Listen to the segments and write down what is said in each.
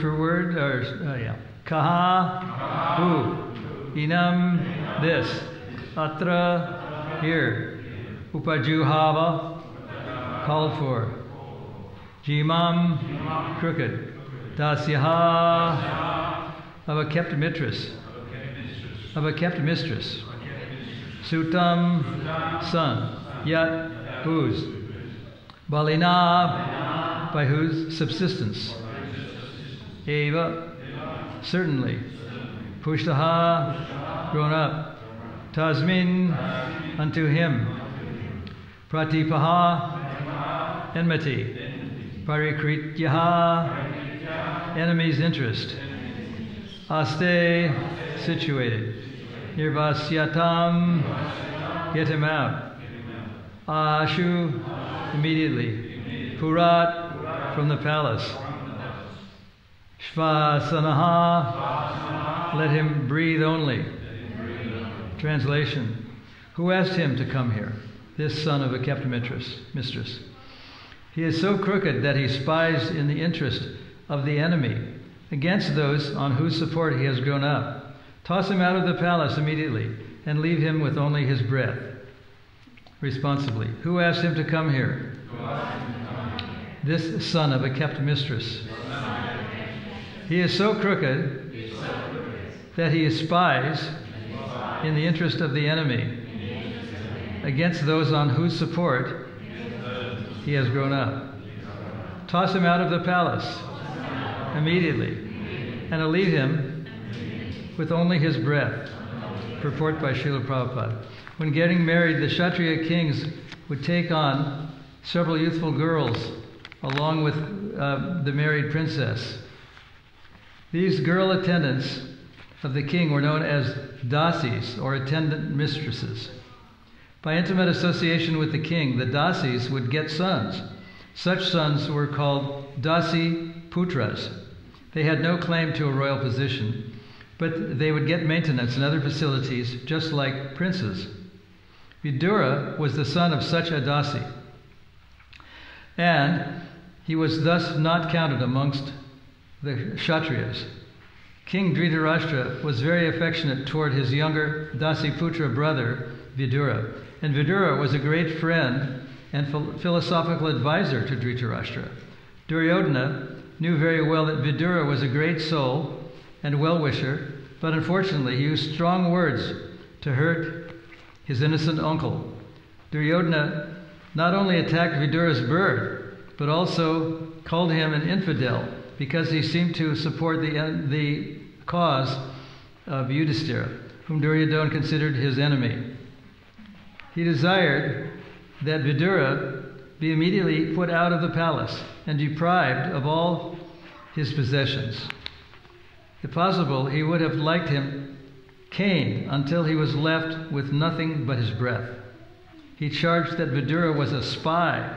for word, or uh, yeah, kaha, who, inam, this, atra, here, upajuhava, called for, jimam, crooked, dasyaha, of a kept mistress, of a kept mistress, sutam, son, yat, whose, balina, by whose subsistence, eva, certainly, pushtaha, grown up, tasmin, unto him, pratipaha, enmity, parikrityaha, enemy's interest, aste, situated, nirvasyatam, get him out, ashu, immediately, purat, from the palace, Shvasanaha, let him breathe only. Translation Who asked him to come here? This son of a kept mistress. mistress. He is so crooked that he spies in the interest of the enemy against those on whose support he has grown up. Toss him out of the palace immediately and leave him with only his breath. Responsibly. Who asked him to come here? This son of a kept mistress. He is so crooked that he spies in the interest of the enemy against those on whose support he has grown up. Toss him out of the palace immediately and leave him with only his breath. Purport by Srila Prabhupada. When getting married, the Kshatriya kings would take on several youthful girls along with uh, the married princess. These girl attendants of the king were known as dasis, or attendant mistresses. By intimate association with the king, the dasis would get sons. Such sons were called dasi putras. They had no claim to a royal position, but they would get maintenance and other facilities just like princes. Vidura was the son of such a dasi, and he was thus not counted amongst the Kshatriyas. King Dhritarashtra was very affectionate toward his younger Dasiputra brother, Vidura, and Vidura was a great friend and ph- philosophical advisor to Dhritarashtra. Duryodhana knew very well that Vidura was a great soul and well wisher, but unfortunately he used strong words to hurt his innocent uncle. Duryodhana not only attacked Vidura's birth, but also called him an infidel because he seemed to support the, the cause of Yudhisthira, whom Duryodhana considered his enemy. He desired that Vidura be immediately put out of the palace and deprived of all his possessions. If possible, he would have liked him caned until he was left with nothing but his breath. He charged that Vidura was a spy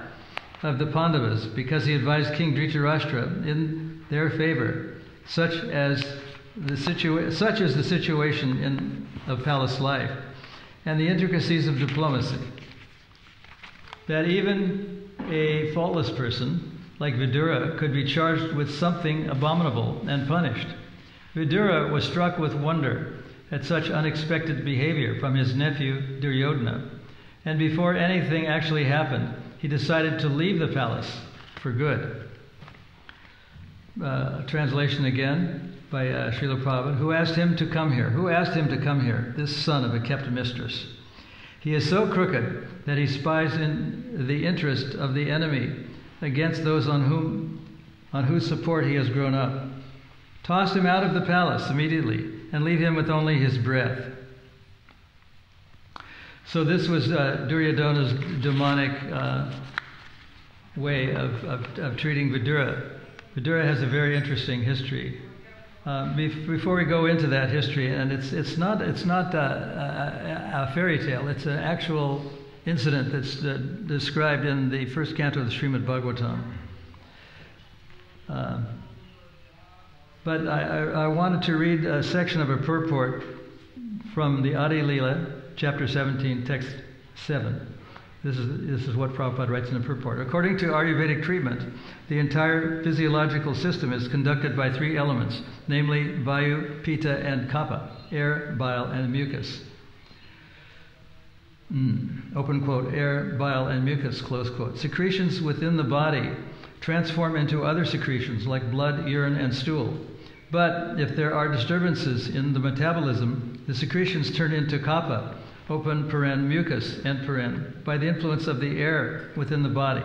of the Pandavas because he advised King Dhritarashtra in their favor, such as the situa- such the situation in, of palace life and the intricacies of diplomacy. That even a faultless person like Vidura could be charged with something abominable and punished. Vidura was struck with wonder at such unexpected behavior from his nephew Duryodhana, and before anything actually happened, he decided to leave the palace for good. Uh, translation again by uh, Srila Prabhupada. Who asked him to come here? Who asked him to come here? This son of a kept mistress. He is so crooked that he spies in the interest of the enemy against those on whom on whose support he has grown up. Toss him out of the palace immediately and leave him with only his breath. So this was uh, Duryodhana's demonic uh, way of, of, of, treating Vidura. Vidura has a very interesting history. Uh, before we go into that history, and it's, it's not, it's not a, a, a fairy tale, it's an actual incident that's uh, described in the first canto of the Srimad Bhagavatam. Uh, but I, I, wanted to read a section of a purport from the Adi Lila, chapter 17, text 7. This is, this is what Prabhupada writes in the purport. According to Ayurvedic treatment, the entire physiological system is conducted by three elements, namely Vayu, Pitta, and Kapha air, bile, and mucus. Mm, open quote, air, bile, and mucus, close quote. Secretions within the body transform into other secretions like blood, urine, and stool. But if there are disturbances in the metabolism, the secretions turn into kapha, open paren mucus, end paren, by the influence of the air within the body.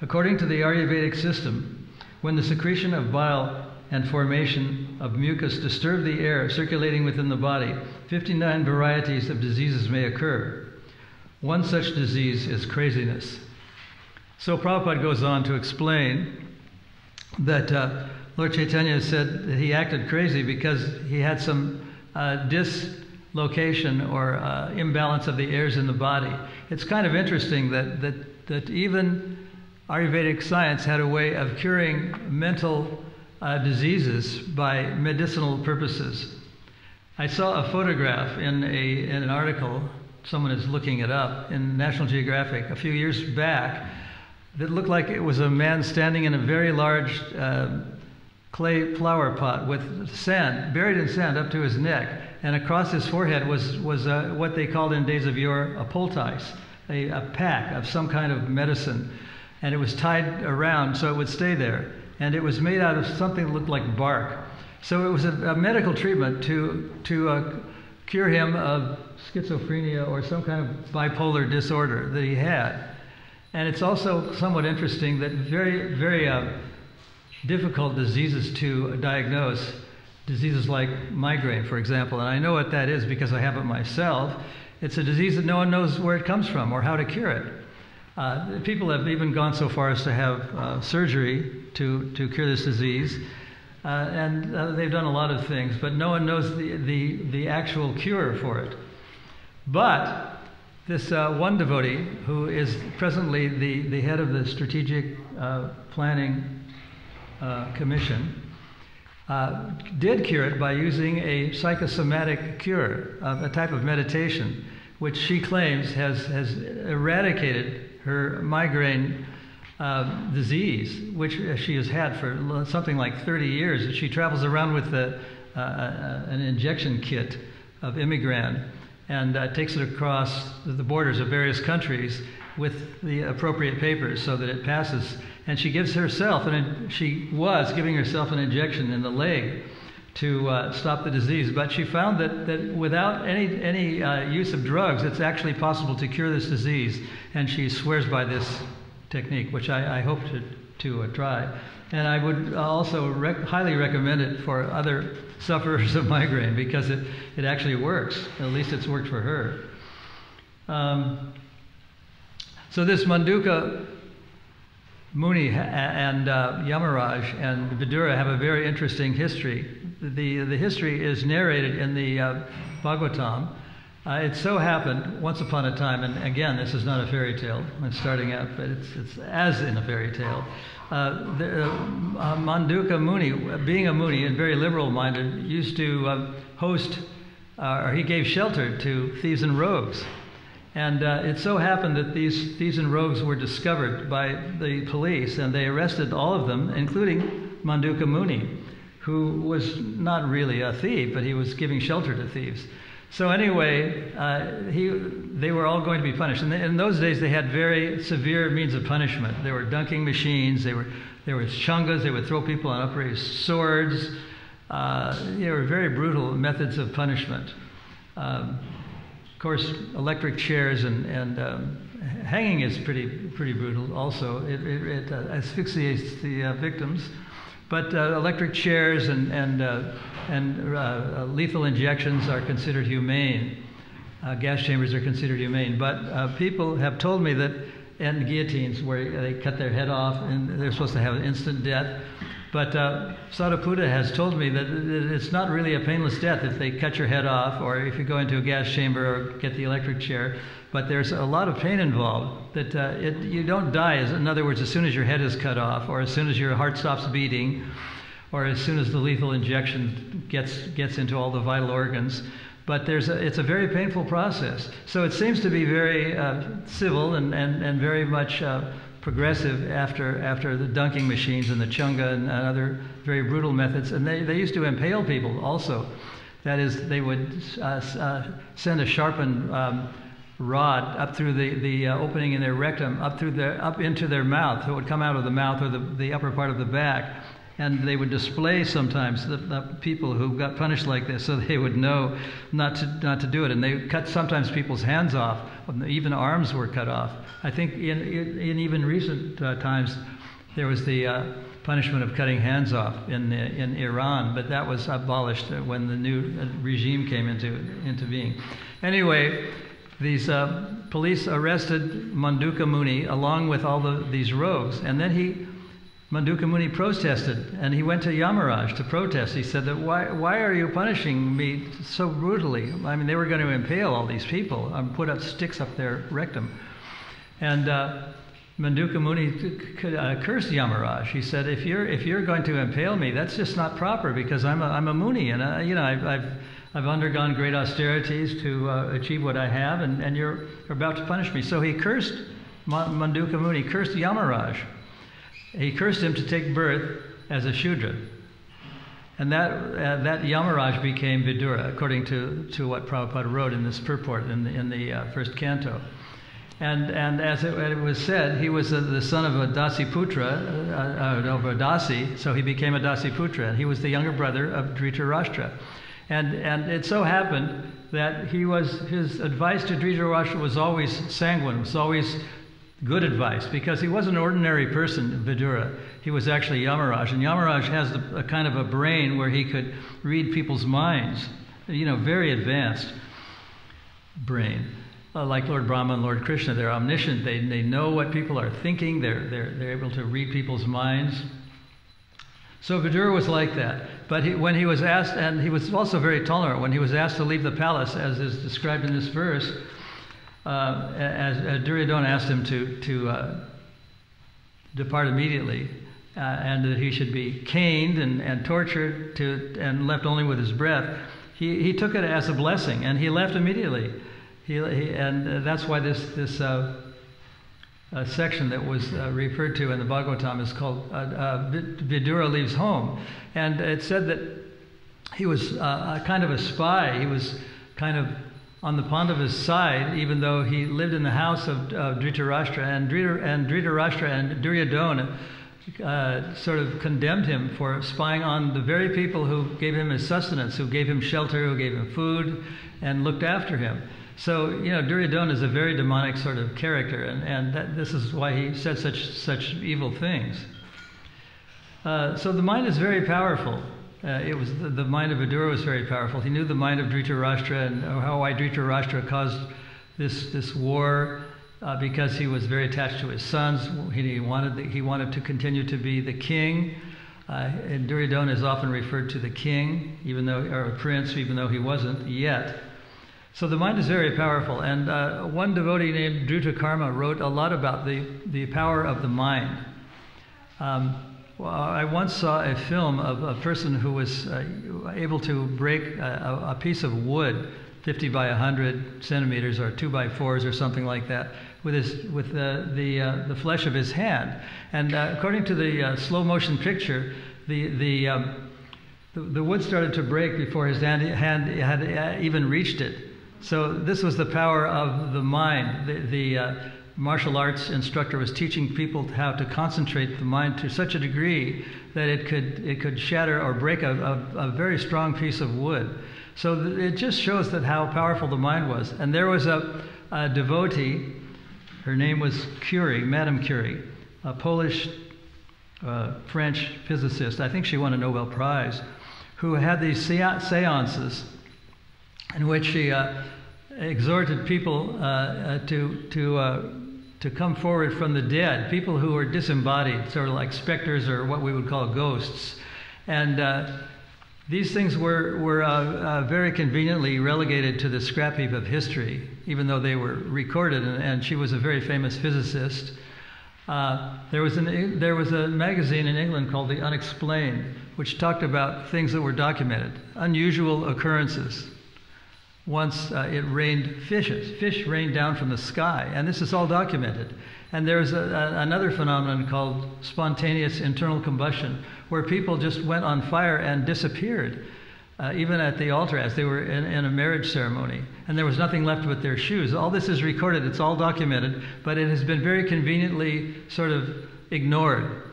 According to the Ayurvedic system, when the secretion of bile and formation of mucus disturb the air circulating within the body, 59 varieties of diseases may occur. One such disease is craziness. So Prabhupada goes on to explain that uh, Lord Chaitanya said that he acted crazy because he had some uh, dislocation or uh, imbalance of the airs in the body. It's kind of interesting that, that, that even Ayurvedic science had a way of curing mental uh, diseases by medicinal purposes. I saw a photograph in, a, in an article, someone is looking it up, in National Geographic a few years back that looked like it was a man standing in a very large uh, clay flower pot with sand, buried in sand up to his neck. And across his forehead was, was what they called in days of yore a poultice, a, a pack of some kind of medicine. And it was tied around so it would stay there. And it was made out of something that looked like bark. So it was a, a medical treatment to, to uh, cure him of schizophrenia or some kind of bipolar disorder that he had. And it's also somewhat interesting that very, very uh, difficult diseases to diagnose, diseases like migraine, for example, and I know what that is because I have it myself. It's a disease that no one knows where it comes from or how to cure it. Uh, people have even gone so far as to have uh, surgery to, to cure this disease. Uh, and uh, they've done a lot of things, but no one knows the, the, the actual cure for it. But this uh, one devotee, who is presently the, the head of the Strategic uh, Planning Commission, uh, did cure it by using a psychosomatic cure, a type of meditation, which she claims has, has eradicated her migraine uh, disease, which she has had for something like 30 years. She travels around with a, uh, an injection kit of Imigran and uh, takes it across the borders of various countries with the appropriate papers so that it passes. And she gives herself, and she was giving herself an injection in the leg to uh, stop the disease. But she found that, that without any, any uh, use of drugs, it's actually possible to cure this disease. And she swears by this technique, which I, I hope to, to uh, try. And I would also rec- highly recommend it for other sufferers of migraine because it, it actually works. At least it's worked for her. Um, so this Manduka Muni and uh, Yamaraj and Vidura have a very interesting history. The, the history is narrated in the uh, Bhagavatam. Uh, it so happened once upon a time, and again, this is not a fairy tale. I'm starting out, but it's, it's as in a fairy tale. Uh, the, uh, uh, Manduka Muni, being a Muni and very liberal minded, used to host, or he gave shelter to thieves and rogues. And uh, it so happened that these thieves and rogues were discovered by the police, and they arrested all of them, including Manduka Muni, who was not really a thief, but he was giving shelter to thieves. So anyway, uh, he, they were all going to be punished. And in those days, they had very severe means of punishment. There were dunking machines. They were, there were chungas. They would throw people on upraised swords. Uh, they were very brutal methods of punishment. Um, of course, electric chairs and, and um, hanging is pretty, pretty brutal also. It, it, it uh, asphyxiates the uh, victims. But uh, electric chairs and, and, uh, and uh, lethal injections are considered humane. Uh, gas chambers are considered humane. But uh, people have told me that, and guillotines, where they cut their head off and they're supposed to have an instant death. But uh, Sadaputa has told me that it's not really a painless death if they cut your head off or if you go into a gas chamber or get the electric chair. But there's a lot of pain involved that uh, it, you don't die, as, in other words, as soon as your head is cut off or as soon as your heart stops beating or as soon as the lethal injection gets, gets into all the vital organs. but there's a, it's a very painful process. So it seems to be very uh, civil and, and, and very much uh, progressive after, after the dunking machines and the chunga and, other very brutal methods. And they, they used to impale people also. That is, they would uh, uh send a sharpened um, rod up through the, the uh, opening in their rectum, up through their, up into their mouth. It would come out of the mouth or the, the upper part of the back and they would display sometimes the, the, people who got punished like this so they would know not to, not to do it. And they cut sometimes people's hands off, even arms were cut off. I think in, in even recent uh, times there was the uh, punishment of cutting hands off in, in Iran, but that was abolished when the new uh, regime came into, into being. Anyway, these uh, police arrested Manduka Muni along with all the, these rogues, and then he Manduka Muni protested, and he went to Yamaraj to protest. He said that why, why are you punishing me so brutally? I mean, they were going to impale all these people and put up sticks up their rectum. And uh, Manduka Muni uh, cursed Yamaraj. He said, if you're, if you're going to impale me, that's just not proper because I'm a, I'm a Muni, and uh, you know, I've, I've, I've undergone great austerities to uh, achieve what I have, and, and you're, you're about to punish me. So he cursed Manduka Muni, cursed Yamaraj he cursed him to take birth as a Shudra. And that, uh, that Yamaraj became Vidura, according to, to what Prabhupada wrote in this purport in the, in the uh, first canto. And, and as it, it was said, he was the son of a Dasi Putra, uh, uh, of a Dasi, so he became a Dasi Putra. And he was the younger brother of Dhritarashtra. And, and it so happened that he was, his advice to Dhritarashtra was always sanguine, was always good advice because he was an ordinary person, Vidura. He was actually Yamaraj, and Yamaraj has a, a kind of a brain where he could read people's minds, you know, very advanced brain. Uh, like Lord Brahma and Lord Krishna, they're omniscient. They, they know what people are thinking. They're, they're, they're able to read people's minds. So Vidura was like that. But he, when he was asked, and he was also very tolerant, when he was asked to leave the palace, as is described in this verse, uh, as, as Duryodhana asked him to, to uh, depart immediately, uh, and that he should be caned and, and tortured to, and left only with his breath, he, he took it as a blessing and he left immediately. He, he and that's why this, this uh, uh, section that was uh, referred to in the Bhagavatam is called Vidura Leaves Home. And it said that he was a kind of a spy. He was kind of on the Pandava's side, even though he lived in the house of, of Dhritarashtra, and, Dhrita, and Dhritarashtra and Duryodhana uh, sort of condemned him for spying on the very people who gave him his sustenance, who gave him shelter, who gave him food, and looked after him. So, you know, Duryodhana is a very demonic sort of character, and, and that, this is why he said such, such evil things. Uh, so the mind is very powerful. Uh, it was the, the, mind of Vidura was very powerful. He knew the mind of Dhritarashtra and how why Dhritarashtra caused this this war uh, because he was very attached to his sons. He, he wanted the, he wanted to continue to be the king. Uh, and Duryodhana is often referred to the king, even though or a prince, even though he wasn't yet. So the mind is very powerful. And uh, one devotee named Drutakarma wrote a lot about the the power of the mind. Um, well, I once saw a film of a person who was uh, able to break a, a, piece of wood, 50 by 100 centimeters or 2 by 4s or something like that, with, his, with the, the, uh, the flesh of his hand. And uh, according to the uh, slow motion picture, the, the, um, the, the, wood started to break before his hand, hand had uh, even reached it. So this was the power of the mind. The, the uh, martial arts instructor was teaching people how to concentrate the mind to such a degree that it could, it could shatter or break a, a, a very strong piece of wood. So it just shows that how powerful the mind was. And there was a, a devotee, her name was Curie, Madame Curie, a Polish uh, French physicist. I think she won a Nobel Prize, who had these seances in which she uh, exhorted people uh, uh to, to uh, to come forward from the dead, people who were disembodied, sort of like specters or what we would call ghosts. And uh, these things were, were uh, uh, very conveniently relegated to the scrap heap of history, even though they were recorded, and, and she was a very famous physicist. Uh, there, was an, there was a magazine in England called The Unexplained, which talked about things that were documented, unusual occurrences once uh, it rained fishes. Fish rained down from the sky, and this is all documented. And there's a, a, another phenomenon called spontaneous internal combustion, where people just went on fire and disappeared, uh, even at the altar as they were in, in, a marriage ceremony. And there was nothing left but their shoes. All this is recorded, it's all documented, but it has been very conveniently sort of ignored.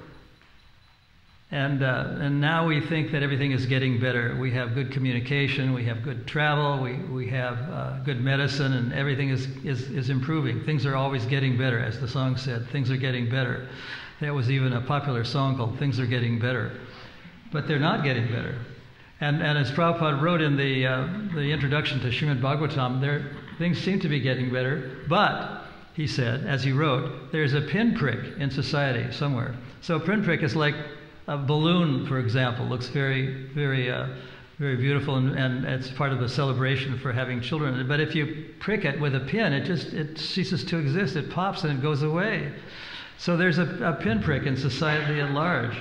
And, uh, and now we think that everything is getting better. We have good communication, we have good travel, we, we have uh, good medicine, and everything is, is, is improving. Things are always getting better, as the song said. Things are getting better. There was even a popular song called Things Are Getting Better. But they're not getting better. And, and as Prabhupada wrote in the, uh, the introduction to Srimad Bhagavatam, there, things seem to be getting better, but, he said, as he wrote, there's a pinprick in society somewhere. So a pinprick is like a balloon, for example, looks very, very, uh, very beautiful, and, and, it's part of the celebration for having children. But if you prick it with a pin, it just it ceases to exist. It pops and it goes away. So there's a, a pinprick in society at large,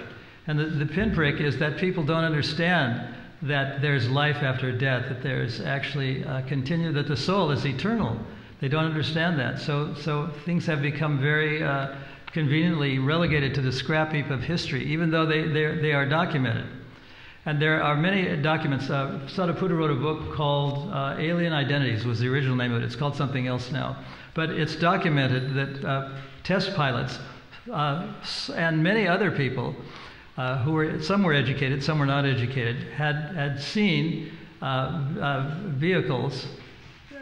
and the, the pinprick is that people don't understand that there's life after death, that there's actually a continue, that the soul is eternal. They don't understand that. So, so things have become very uh, conveniently relegated to the scrap heap of history, even though they, they are documented. And there are many documents. Uh, Sadaputa wrote a book called uh, Alien Identities, was the original name of it. It's called something else now. But it's documented that uh, test pilots uh, and many other people uh, who were, some were educated, some were not educated, had, had seen uh, uh, vehicles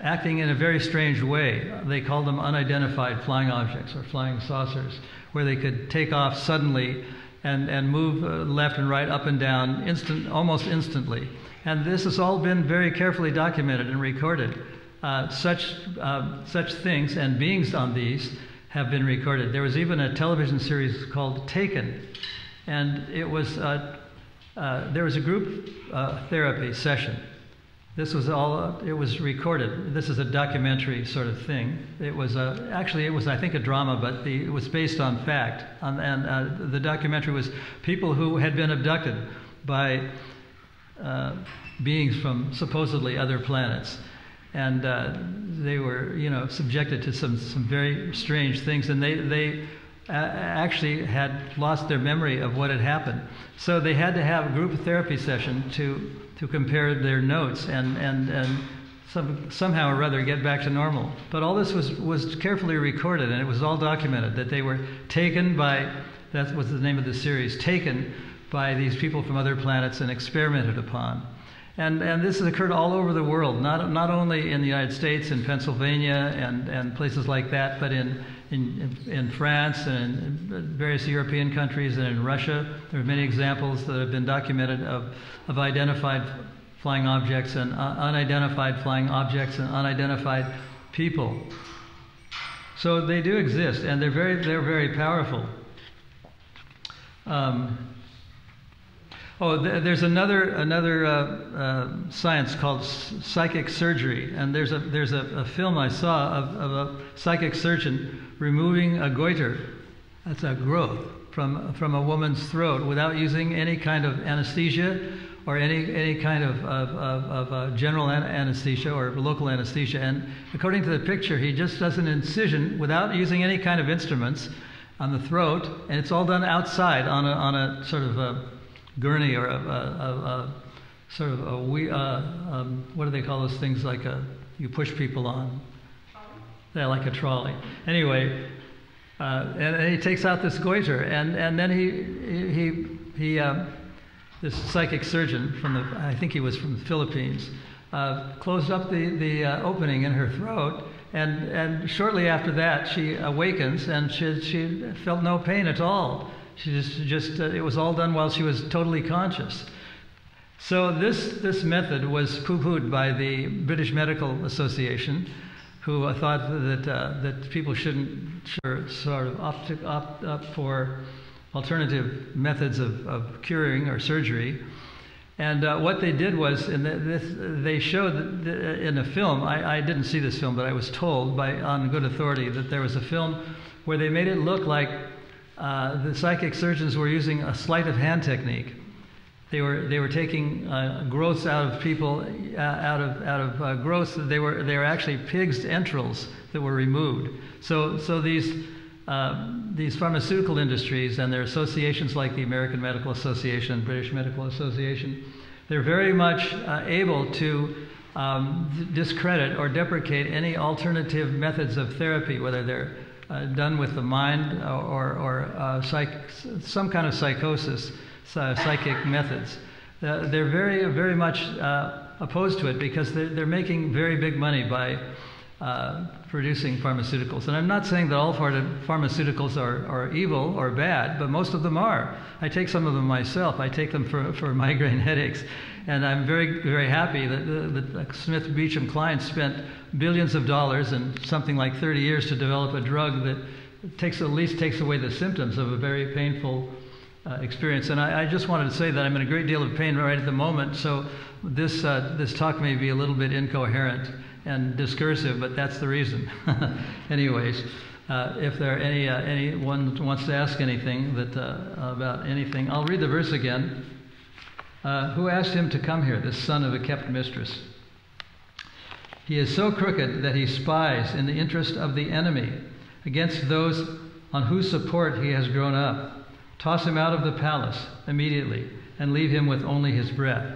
acting in a very strange way. They called them unidentified flying objects or flying saucers, where they could take off suddenly and, and move uh, left and right, up and down, instant, almost instantly. And this has all been very carefully documented and recorded. Uh, such, uh, such things and beings on these have been recorded. There was even a television series called Taken, and it was uh, uh, there was a group uh, therapy session this was all, it was recorded. This is a documentary sort of thing. It was a, actually, it was, I think, a drama, but the, it was based on fact. And uh, the documentary was people who had been abducted by uh, beings from supposedly other planets. And uh, they were, you know, subjected to some, some very strange things. And they, they actually had lost their memory of what had happened. So they had to have a group therapy session to to compare their notes and, and, and some, somehow or other get back to normal. But all this was, was carefully recorded and it was all documented that they were taken by, that was the name of the series, taken by these people from other planets and experimented upon. And, and this has occurred all over the world, not, not only in the United States, in Pennsylvania, and, and places like that, but in, in, in France and in various European countries and in Russia. There are many examples that have been documented of, of identified flying objects and uh, unidentified flying objects and unidentified people. So they do exist, and they're very, they're very powerful. Um, Oh, there's another another uh, uh, science called psychic surgery, and there's a there's a, a film I saw of, of, a psychic surgeon removing a goiter, that's a growth from from a woman's throat without using any kind of anesthesia or any any kind of of, of, of uh, general anesthesia or local anesthesia. And according to the picture, he just does an incision without using any kind of instruments on the throat, and it's all done outside on a on a sort of a gurney or a, a, a, a sort of a we uh, um, what do they call those things like a you push people on yeah like a trolley anyway uh, and, and, he takes out this goiter and and then he he he um, this psychic surgeon from the I think he was from the Philippines uh, closed up the the uh, opening in her throat and and shortly after that she awakens and she she felt no pain at all she just, just uh, it was all done while she was totally conscious. So this, this method was poo-pooed by the British Medical Association, who thought that, uh, that people shouldn't sort of opt, opt up for alternative methods of, of curing or surgery. And uh, what they did was, the, this, they showed in a film, I, I, didn't see this film, but I was told by, on good authority that there was a film where they made it look like uh, the psychic surgeons were using a sleight of hand technique. They were, they were taking uh, growths out of people, uh, out of, out of uh, growths. They were, they were actually pigs' entrails that were removed. So, so these, uh, these pharmaceutical industries and their associations like the American Medical Association, and British Medical Association, they're very much uh, able to um, discredit or deprecate any alternative methods of therapy, whether they're uh, done with the mind or, or uh, some kind of psychosis, uh, psychic methods. Uh, they're very, very much uh, opposed to it because they're, they're, making very big money by uh, producing pharmaceuticals. And I'm not saying that all pharmaceuticals are, are evil or bad, but most of them are. I take some of them myself. I take them for, for migraine headaches. And I'm very, very happy that, that Smith Beecham Klein spent billions of dollars and something like 30 years to develop a drug that takes at least takes away the symptoms of a very painful uh, experience. And I, I, just wanted to say that I'm in a great deal of pain right at the moment, so this, uh, this talk may be a little bit incoherent and discursive, but that's the reason. Anyways, uh, if there are any uh, anyone wants to ask anything that uh, about anything, I'll read the verse again. Who asked him to come here, this son of a kept mistress? He is so crooked that he spies in the interest of the enemy against those on whose support he has grown up. Toss him out of the palace immediately and leave him with only his breath.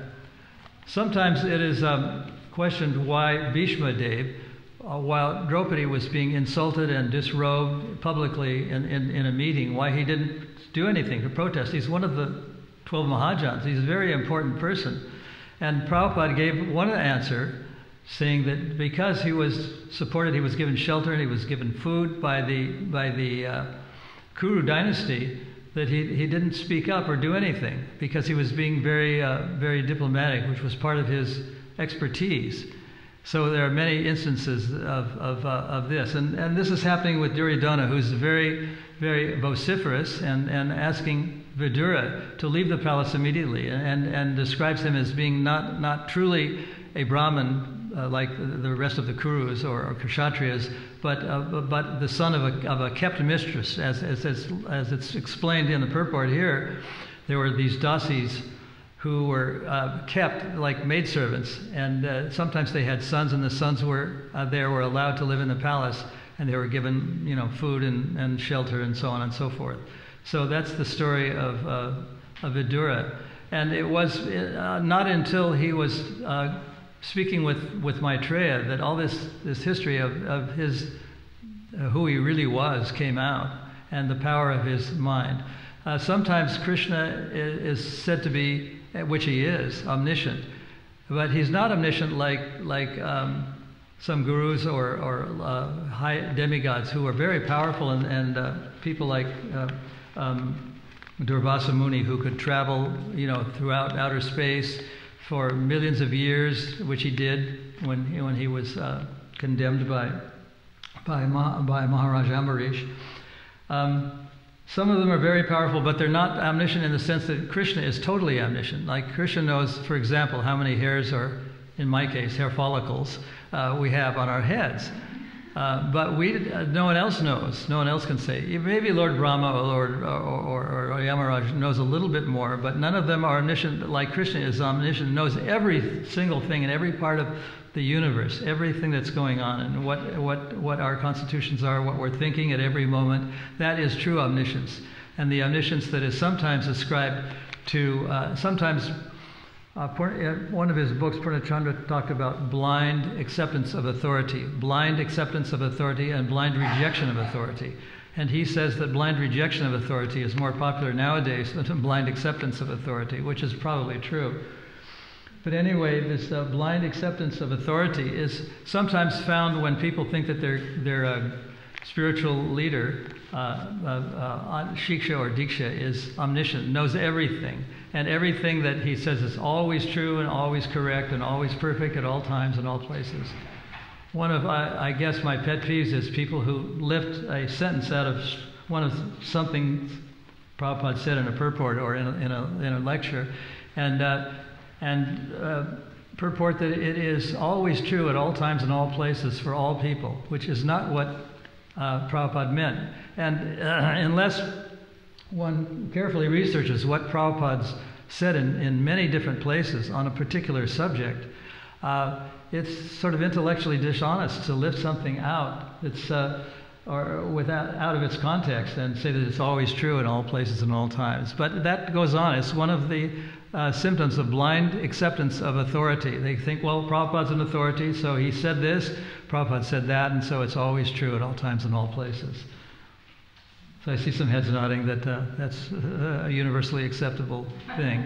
Sometimes it is um, questioned why Bhishma Dev, uh, while Draupadi was being insulted and disrobed publicly in, in, in a meeting, why he didn't do anything to protest. He's one of the 12 Mahajans. He's a very important person. And Prabhupada gave one answer saying that because he was supported, he was given shelter, and he was given food by the, by the uh, Kuru dynasty, that he, he didn't speak up or do anything because he was being very, uh, very diplomatic, which was part of his expertise. So there are many instances of, of, uh, of this. And, and this is happening with Duryodhana, who's very, very vociferous and, and asking Vidura to leave the palace immediately and, and describes him as being not, not truly a Brahmin uh, like the rest of the Kurus or, or Kshatriyas, but, uh, but the son of a, of a kept mistress, as, as, as, as it's explained in the purport here. There were these dasis who were uh, kept like maidservants, and uh, sometimes they had sons, and the sons were uh, there were allowed to live in the palace, and they were given you know food and, and shelter and so on and so forth. So that's the story of, uh, of Vidura. And it was not until he was speaking with, with Maitreya that all this, this history of, of his, uh, who he really was came out and the power of his mind. Uh, sometimes Krishna is, is, said to be, which he is, omniscient, but he's not omniscient like, like um, some gurus or, or uh, high demigods who are very powerful and, and uh, people like uh, um, Durvasa Muni who could travel, you know, throughout outer space for millions of years, which he did when he, when he was uh, condemned by, by, by Maharaj Ambarish. Um, some of them are very powerful, but they're not omniscient in the sense that Krishna is totally omniscient. Like Krishna knows, for example, how many hairs are, in my case, hair follicles uh, we have on our heads. Uh, but we, uh, no one else knows. No one else can say. Maybe Lord Brahma or Lord or, or, or, Yamaraj knows a little bit more, but none of them are omniscient like Krishna is omniscient, knows every single thing in every part of the universe, everything that's going on, and what, what, what our constitutions are, what we're thinking at every moment. That is true omniscience. And the omniscience that is sometimes ascribed to, uh, sometimes uh, one of his books, Purnachandra, talked about blind acceptance of authority, blind acceptance of authority, and blind rejection of authority. And he says that blind rejection of authority is more popular nowadays than blind acceptance of authority, which is probably true. But anyway, this uh, blind acceptance of authority is sometimes found when people think that they're a spiritual leader, uh, uh, uh Shiksha or Diksha, is omniscient, knows everything and everything that he says is always true and always correct and always perfect at all times and all places. One of, I, I guess, my pet peeves is people who lift a sentence out of one of something Prabhupada said in a purport or in a, in a, in a lecture and, uh, and uh, purport that it is always true at all times and all places for all people, which is not what uh, Prabhupada meant. And uh, unless one carefully researches what Prabhupada's said in, in many different places on a particular subject, uh, it's sort of intellectually dishonest to lift something out that's uh, or without out of its context and say that it's always true in all places and all times. But that goes on. It's one of the uh, symptoms of blind acceptance of authority. They think, well, Prabhupada's an authority, so he said this, Prabhupada said that, and so it's always true at all times and all places. So I see some heads nodding that uh, that's a universally acceptable thing,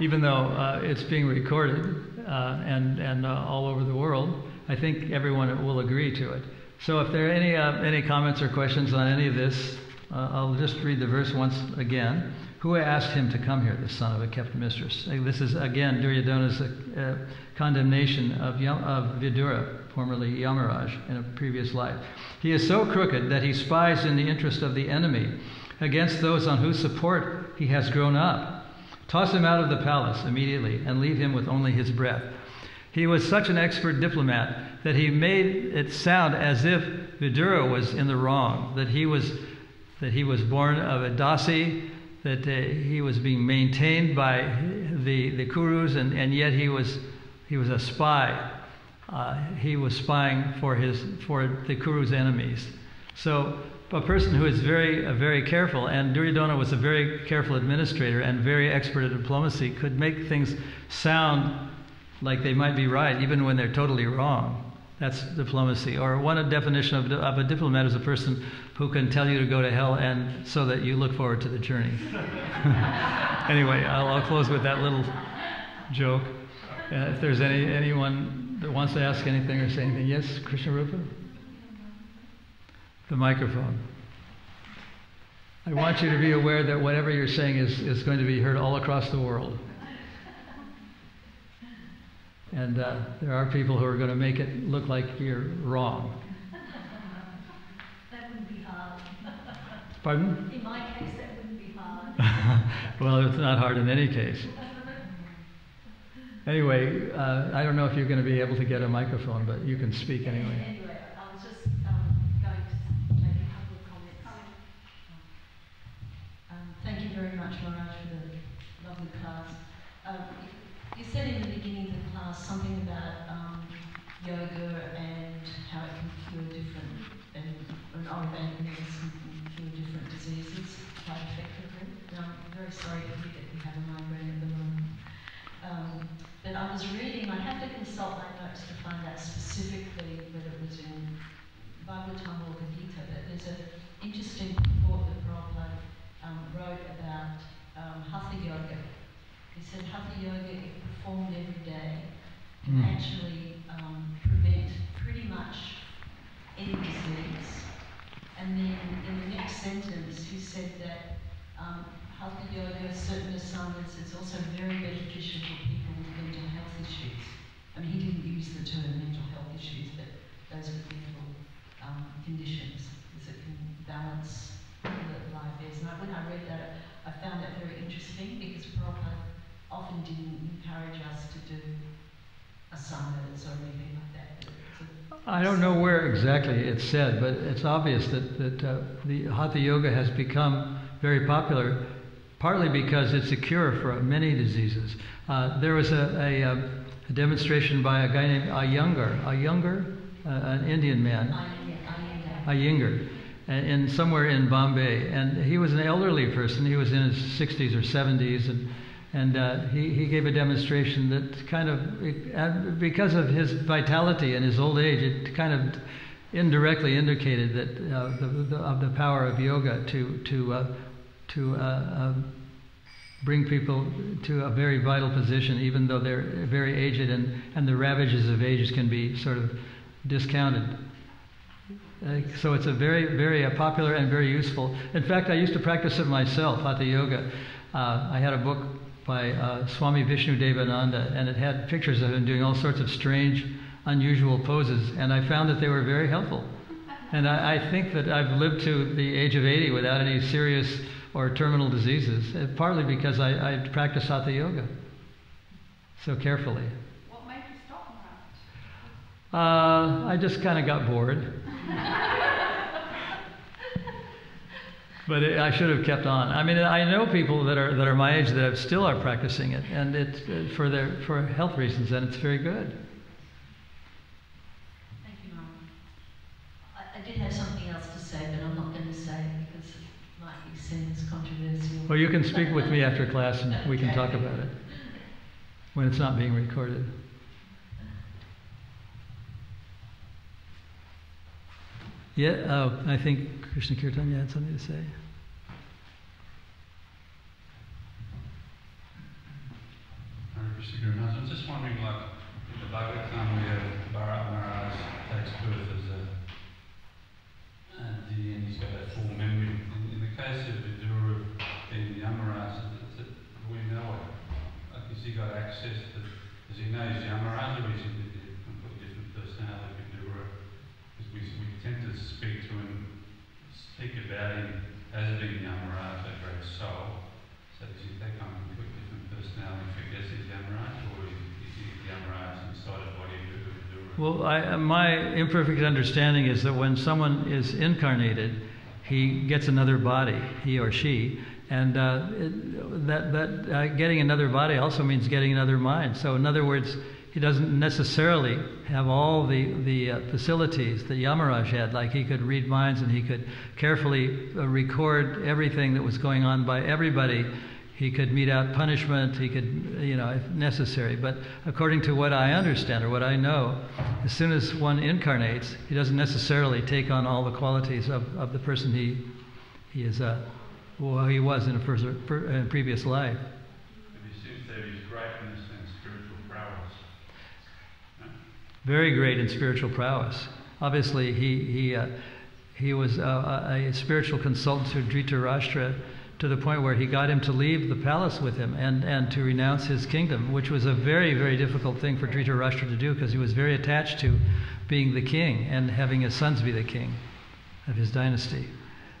even though uh, it's being recorded uh, and, and uh, all over the world. I think everyone will agree to it. So if there are any, uh, any comments or questions on any of this, uh, I'll just read the verse once again. Who asked him to come here, the son of a kept mistress? This is again Duryodhana's uh, condemnation of, of Vidura, formerly Yamaraj, in a previous life. He is so crooked that he spies in the interest of the enemy against those on whose support he has grown up. Toss him out of the palace immediately and leave him with only his breath. He was such an expert diplomat that he made it sound as if Vidura was in the wrong, that he was, that he was born of a dasi, that uh, he was being maintained by the, the Kurus, and, and yet he was, he was a spy. Uh, he was spying for, his, for the Kuru's enemies. So a person who is very, uh, very careful, and Duryodhana was a very careful administrator and very expert at diplomacy, could make things sound like they might be right, even when they're totally wrong. That's diplomacy. Or one definition of, of, a diplomat is a person who can tell you to go to hell and so that you look forward to the journey. anyway, I'll, I'll, close with that little joke. Uh, if there's any anyone that wants to ask anything or say anything, yes, Krishna Rupa? The microphone. I want you to be aware that whatever you're saying is, is going to be heard all across the world. And uh, there are people who are going to make it look like you're wrong. That wouldn't be hard. Pardon? In my case, that wouldn't be hard. well, it's not hard in any case. Anyway, uh, I don't know if you're going to be able to get a microphone, but you can speak anyway. Anyway, I was just um, going to make a couple of comments. Um, thank you very much, Maharaj, for the lovely class. Um, you said in the beginning of the class something about um, yoga and how it can cure different, and, and Ayurvedic medicine can cure different diseases quite effectively. And I'm very sorry to hear that you have a migraine at the moment. Um, but I was reading, I have to consult my notes to find out specifically whether it was in Bhagavatam or the Gita, that there's an interesting report that Prabhupada um, wrote about um, Hatha Yoga. He said Hatha Yoga, if performed every day, can mm. actually um, prevent pretty much any disease. And then in the next sentence, he said that um, Hatha Yoga, certain asanas, is also very beneficial for people mental health issues. I mean, he didn't use the term mental health issues, but those are mental um, conditions, because it can balance the life is. And when I read that, I found that very interesting because Prabhupada often didn't encourage us to do asanas or anything like that. I don't know where exactly it's said, but it's obvious that, that uh, the Hatha Yoga has become very popular, partly because it's a cure for many diseases. Uh, there was a, a, a, demonstration by a guy named Iyengar, Iyengar, uh, an Indian man, Iyengar, in somewhere in Bombay, and he was an elderly person. He was in his 60s or 70s, and and uh, he, he gave a demonstration that kind of, because of his vitality and his old age, it kind of indirectly indicated that uh, the, the, of the power of yoga to to uh, to uh, um, bring people to a very vital position, even though they're very aged and, and the ravages of age can be sort of discounted. Uh, so it's a very, very uh, popular and very useful. In fact, I used to practice it myself, Hatha Yoga. I had a book by uh, Swami Vishnu Devananda, and it had pictures of him doing all sorts of strange, unusual poses, and I found that they were very helpful. And I, I think that I've lived to the age of 80 without any serious or terminal diseases, uh, partly because I, I practice Hatha Yoga so carefully. What made you stop Uh, I just kind of got bored. but it, I should have kept on. I mean, I know people that are that are my age that have, still are practicing it, and it's uh, for their for health reasons, and it's very good. Thank you, Mum. I, I did have something else to say, but I'm not going to say it because it might be seen as controversial. Well, you can speak with me after class, and we can talk about it when it's not being recorded. Yeah, oh, I think Krishna Kirtan, had something to say. Maharaj. I'm just wondering, like, in the Bhagavatam, we have Bharat Maharaj takes birth as a uh, deity and he's got that full memory. In, in the case of Vidura being Yamaraj, is it, do we know it? Like, has he got access to, does he know he's Yamaraj or is he a completely different personality, Vidura? Because we, we tend to speak to him, speak about him as being Yamaraj, a great soul. So does he take on a completely different personality if he gets his Yamaraj, or is is he Yamaraj inside a body of Vidura? Well, I, my imperfect understanding is that when someone is incarnated, he gets another body, he or she, and uh, it, that that uh, getting another body also means getting another mind. So, in other words, he doesn't necessarily have all the the uh, facilities that Yamaraj had. Like he could read minds and he could carefully uh, record everything that was going on by everybody. He could mete out punishment. He could, you know, if necessary. But according to what I understand or what I know, as soon as one incarnates, he doesn't necessarily take on all the qualities of, of the person he he is, uh, well, he was in a, pers- per, in a previous life. He seems to greatness and spiritual prowess. Very great in spiritual prowess. Obviously, he he uh, he was uh, a, a spiritual consultant to Dhritarashtra to the point where he got him to leave the palace with him and, and to renounce his kingdom, which was a very very difficult thing for Dhritarashtra to do because he was very attached to being the king and having his sons be the king of his dynasty.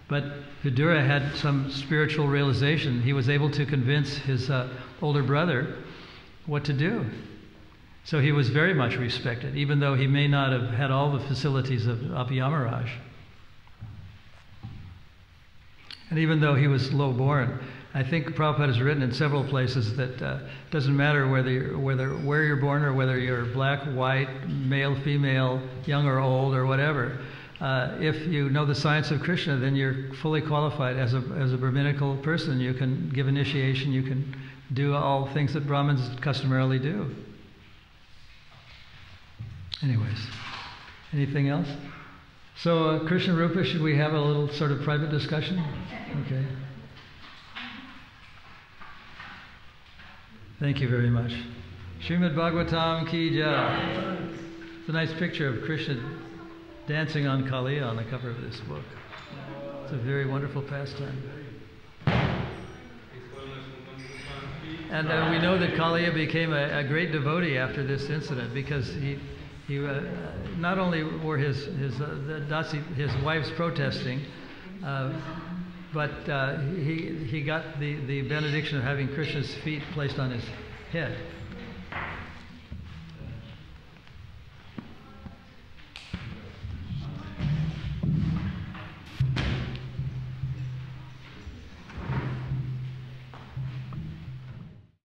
But Vidura had some spiritual realization. He was able to convince his uh, older brother what to do. So he was very much respected, even though he may not have had all the facilities of, of Yamaraj. And even though he was low born, I think Prabhupada has written in several places that uh, doesn't matter whether you're, whether where you're born or whether you're black, white, male, female, young or old or whatever. Uh, if you know the science of Krishna, then you're fully qualified as a as a Brahminical person. You can give initiation. You can do all things that Brahmins customarily do. Anyways, anything else? So, uh, Krishna Rupa, should we have a little sort of private discussion? Okay. Thank you very much. Srimad Bhagavatam ki jai. It's a nice picture of Krishna dancing on Kaliya on the cover of this book. It's a very wonderful pastime. And uh, we know that Kaliya became a, a great devotee after this incident because he, he uh, not only were his his uh, the Dasi, his wives protesting, uh, but uh, he he got the, the benediction of having Krishna's feet placed on his head.